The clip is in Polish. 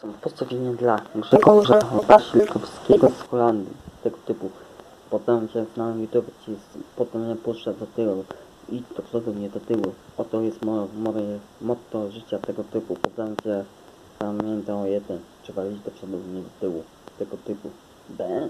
Są postawienia dla Grzegorza Wasilkowskiego z Holandii, tego typu. Potem się znałem YouTube, ci potem mnie poszedł do tyłu i do przodu, nie do tyłu. Oto jest moje, moje motto życia tego typu. Potem się pamiętam o jeden, trzeba iść do przodu, nie do tyłu, tego typu. Dance.